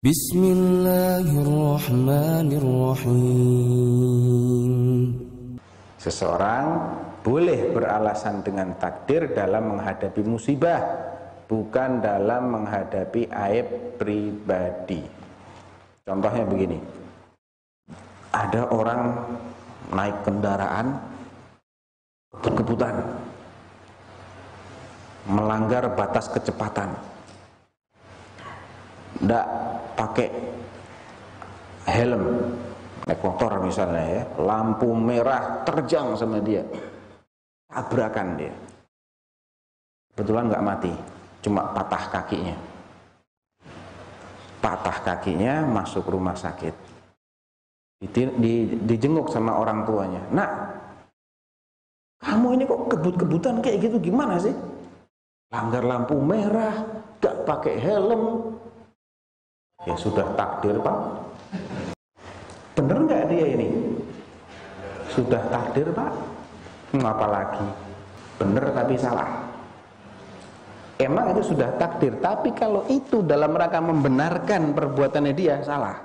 بسم الله الرحمن الرحيم Seseorang boleh beralasan dengan takdir dalam menghadapi musibah, bukan dalam menghadapi aib pribadi. Contohnya begini, ada orang naik kendaraan kebut-kebutan, melanggar batas kecepatan, tidak pakai helm, naik motor misalnya ya, lampu merah terjang sama dia, tabrakan dia. Kebetulan nggak mati, cuma patah kakinya. Patah kakinya masuk rumah sakit. Di, di, dijenguk sama orang tuanya. Nak, kamu ini kok kebut-kebutan kayak gitu gimana sih? Langgar lampu merah, gak pakai helm. Ya sudah takdir pak. Bener nggak dia ini? Sudah takdir pak. Ngapa lagi? Bener tapi salah. Emang itu sudah takdir, tapi kalau itu dalam rangka membenarkan perbuatannya dia salah.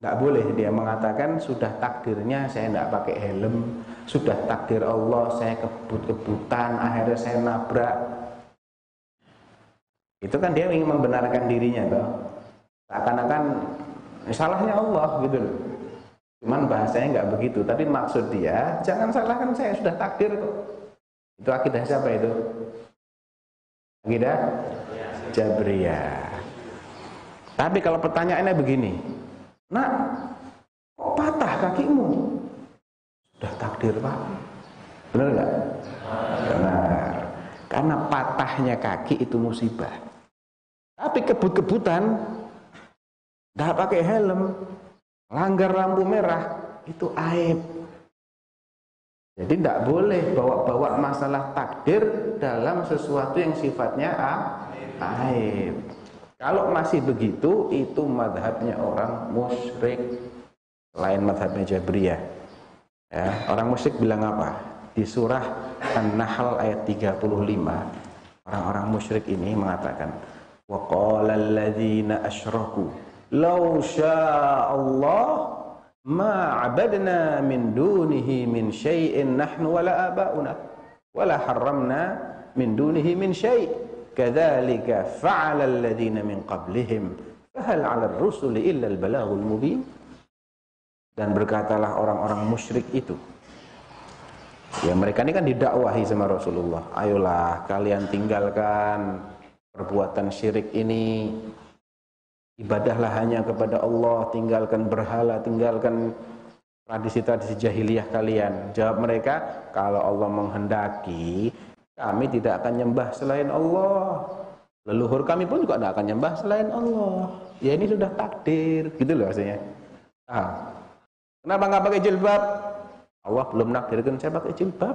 Tidak boleh dia mengatakan sudah takdirnya saya tidak pakai helm, sudah takdir Allah saya kebut-kebutan, akhirnya saya nabrak. Itu kan dia ingin membenarkan dirinya toh. Seakan-akan salahnya Allah gitu loh. Cuman bahasanya nggak begitu, tapi maksud dia jangan salahkan saya sudah takdir kok. Itu akidah siapa itu? Akidah Jabriyah. Tapi kalau pertanyaannya begini, Nak, kok patah kakimu? Sudah takdir pak. Benar nggak? Benar. Karena patahnya kaki itu musibah. Tapi kebut-kebutan, tidak pakai helm, langgar lampu merah, itu aib. Jadi tidak boleh bawa-bawa masalah takdir dalam sesuatu yang sifatnya aib. Kalau masih begitu, itu madhabnya orang musyrik. Lain madhabnya Jabriyah. Ya, orang musyrik bilang apa? Di surah An-Nahl ayat 35, orang-orang musyrik ini mengatakan, وَقَالَ الَّذِينَ أَشْرَكُوا لَوْ شَاءَ اللَّهُ ma abadna min dunihi min syai'in nahnu wala aba'una wala harramna min dunihi min syai' kadzalika fa'ala alladhina min qablihim fahal 'ala ar-rusuli illa al-balaghul mubin dan berkatalah orang-orang musyrik itu ya mereka ini kan didakwahi sama Rasulullah ayolah kalian tinggalkan perbuatan syirik ini ibadahlah hanya kepada Allah, tinggalkan berhala, tinggalkan tradisi-tradisi jahiliyah kalian. Jawab mereka, kalau Allah menghendaki, kami tidak akan nyembah selain Allah. Leluhur kami pun juga tidak akan nyembah selain Allah. Ya ini sudah takdir, gitu loh maksudnya. Ah. Kenapa nggak pakai jilbab? Allah belum nakdirkan saya pakai jilbab.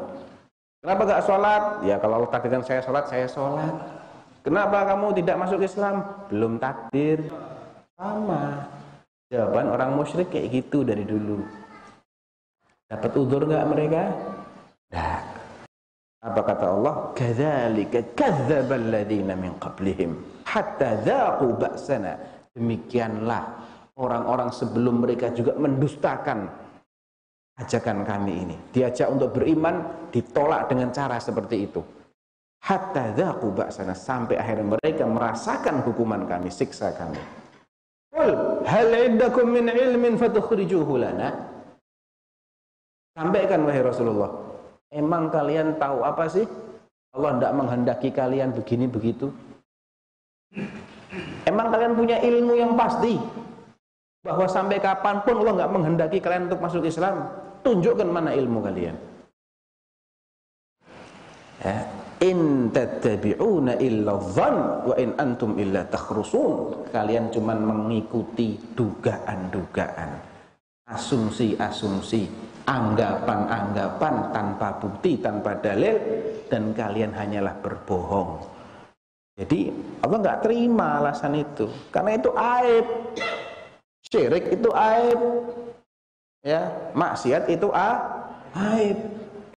Kenapa nggak sholat? Ya kalau Allah takdirkan saya sholat, saya sholat. Kenapa kamu tidak masuk Islam? Belum takdir. Sama. Jawaban orang musyrik kayak gitu dari dulu. Dapat udur nggak mereka? Tidak. Apa kata Allah? Kadzalika kadzdzaba alladziina min qablihim hatta dzaqu ba'sana. Demikianlah orang-orang sebelum mereka juga mendustakan ajakan kami ini. Diajak untuk beriman, ditolak dengan cara seperti itu. Hatta dzaqu ba'sana sampai akhirnya mereka merasakan hukuman kami, siksa kami. Qul hal indakum min ilmin fatukhrijuhu lana? Sampaikan wahai Rasulullah. Emang kalian tahu apa sih? Allah tidak menghendaki kalian begini begitu. Emang kalian punya ilmu yang pasti bahwa sampai kapan pun Allah nggak menghendaki kalian untuk masuk Islam. Tunjukkan mana ilmu kalian. Ya, in tattabi'una illa dhann wa in antum illa takhrusun. Kalian cuma mengikuti dugaan-dugaan. Asumsi-asumsi anggapan-anggapan tanpa bukti tanpa dalil dan kalian hanyalah berbohong. Jadi Allah nggak terima alasan itu. Karena itu aib. Syirik itu aib. Ya maksiat itu a aib